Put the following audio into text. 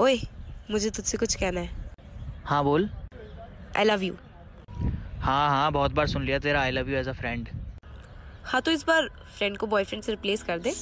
ओए मुझे तुझसे कुछ कहना है। हाँ बोल। आई लव यू हाँ हाँ बहुत बार सुन लिया तेरा I love you as a friend हाँ तो इस बार फ्रेंड को बॉयफ्रेंड से रिप्लेस कर दे।